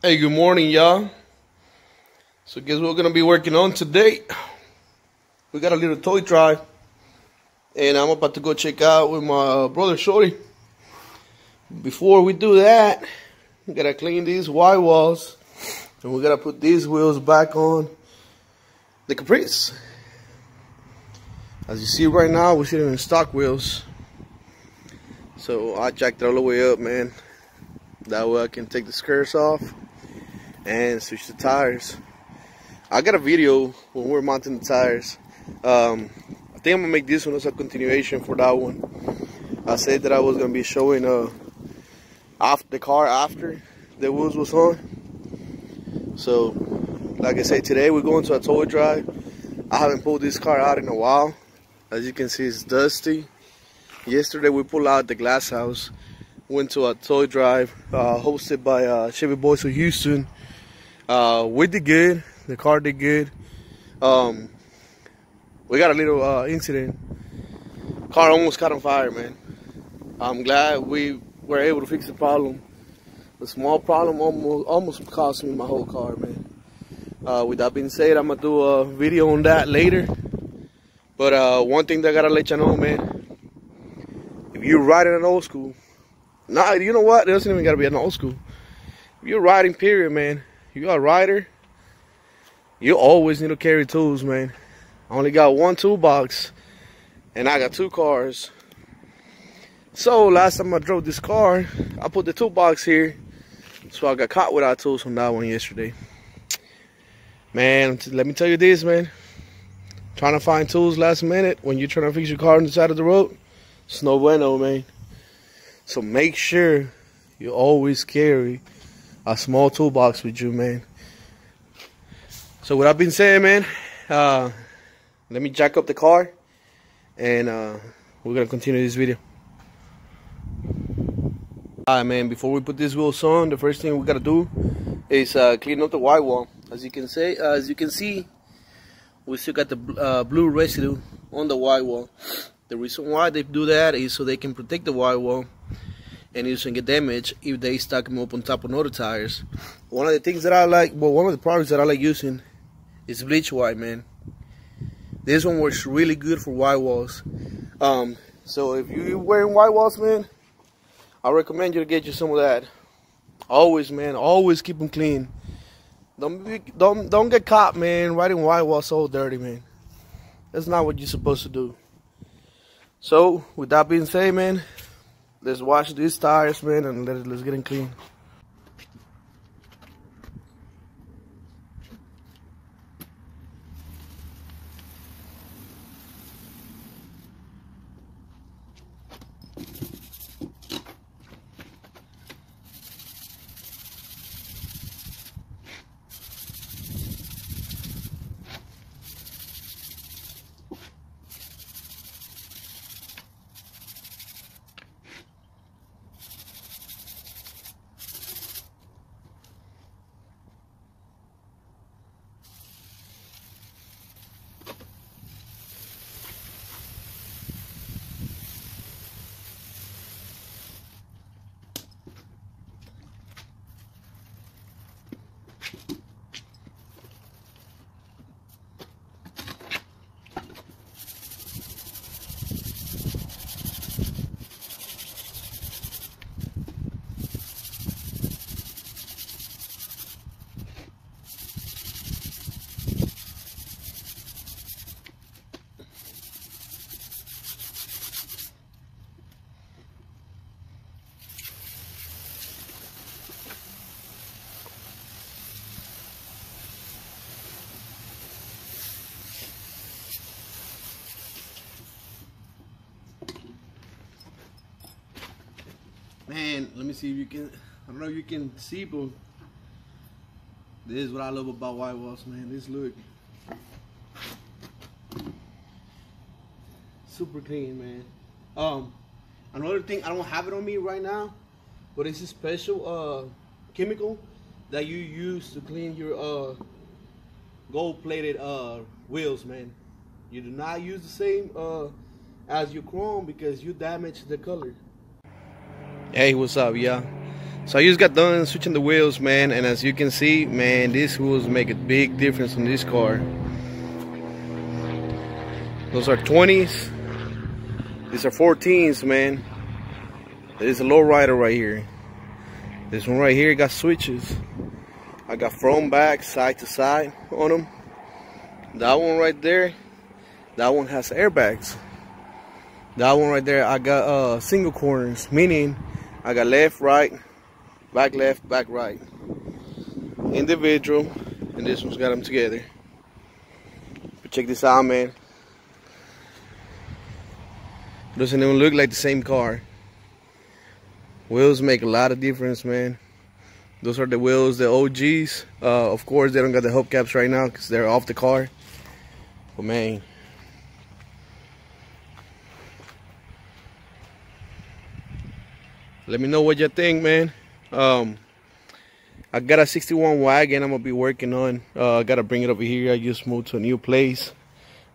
Hey, good morning, y'all. So, guess what we're gonna be working on today? We got a little toy drive, and I'm about to go check out with my uh, brother Shorty. Before we do that, we gotta clean these white walls, and we gotta put these wheels back on the Caprice. As you see right now, we're sitting in stock wheels. So I jacked it all the way up, man. That way I can take the skirts off and switch the tires. I got a video when we're mounting the tires. Um, I think I'm gonna make this one as a continuation for that one. I said that I was gonna be showing uh off the car after the wheels was on. So, like I said, today we're going to a toy drive. I haven't pulled this car out in a while. As you can see, it's dusty. Yesterday we pulled out the glass house. Went to a toy drive uh, hosted by uh, Chevy Boys of Houston. Uh, we did good. The car did good. Um, we got a little uh, incident. Car almost caught on fire, man. I'm glad we were able to fix the problem. The small problem almost almost cost me my whole car, man. Uh, with that being said, I'm gonna do a video on that later. But uh, one thing that I gotta let you know, man, if you're riding an old school, nah, you know what? It doesn't even gotta be an old school. If you're riding, period, man, you're a rider, you always need to carry tools, man. I only got one toolbox, and I got two cars. So last time I drove this car, I put the toolbox here, so I got caught without tools from that one yesterday. Man, let me tell you this, man. Trying to find tools last minute when you're trying to fix your car on the side of the road, it's no bueno, man. So make sure you always carry a small toolbox with you, man. So what I've been saying, man, uh, let me jack up the car and uh, we're gonna continue this video. Alright man, before we put these wheels on, the first thing we gotta do is uh, clean up the white wall. As you can say, uh, as you can see, we still got the uh, blue residue on the white wall. The reason why they do that is so they can protect the white wall and it doesn't get damaged if they stack them up on top of other tires. One of the things that I like, well, one of the products that I like using is Bleche-Wite, man. This one works really good for white walls. Um, so if you're wearing white walls, man, I recommend you to get you some of that. Always, man, always keep them clean. Don't be, don't don't get caught, man, riding white walls so dirty, man. That's not what you're supposed to do. So, with that being said, man, let's wash these tires, man, and let, let's get them clean. Man, let me see if you can, I don't know if you can see, but this is what I love about white walls, man. This look super clean, man. Um, another thing, I don't have it on me right now, but it's a special uh, chemical that you use to clean your uh, gold-plated uh, wheels, man. You do not use the same uh, as your chrome because you damage the color. Hey, what's up, y'all? So I just got done switching the wheels, man, and as you can see, man, these wheels make a big difference in this car. Those are 20s. These are 14s, man. There's a low rider right here. This one right here got switches. I got front, back, side to side on them. That one right there, that one has airbags. That one right there, I got uh, single corners, meaning I got left, right, back left, back right. Individual, and this one's got them together. But check this out, man. Doesn't even look like the same car. Wheels make a lot of difference, man. Those are the wheels, the OGs. Uh, of course, they don't got the hubcaps right now because they're off the car. But man, let me know what you think, man. Um, I got a 61 wagon I'm gonna be working on. Uh, I gotta bring it over here. I just moved to a new place.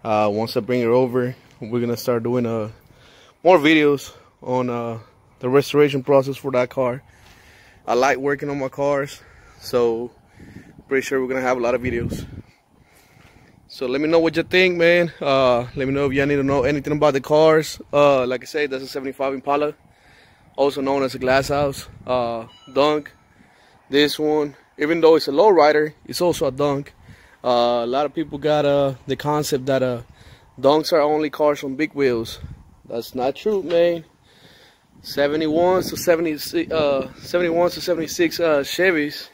Uh, once I bring it over, we're gonna start doing uh, more videos on uh, the restoration process for that car. I like working on my cars, so pretty sure we're gonna have a lot of videos. So let me know what you think, man. Uh, let me know if y'all need to know anything about the cars. Uh, like I said, that's a 75 Impala also known as a glass house. Uh, donk this one even though it's a low rider it's also a donk. Uh, a lot of people got uh, the concept that uh, donks are only cars on big wheels. That's not true man. 71 to 76 uh, 71 to 76 uh, Chevys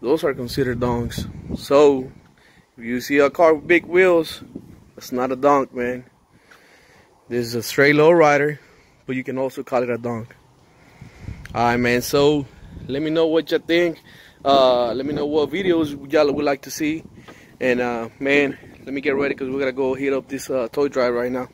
those are considered donks. So if you see a car with big wheels that's not a donk man. This is a straight low rider but you can also call it a donk. All right, man. So let me know what you think. Uh, let me know what videos y'all would like to see. And uh, man, let me get ready because we're gonna go heat up this uh, toy drive right now.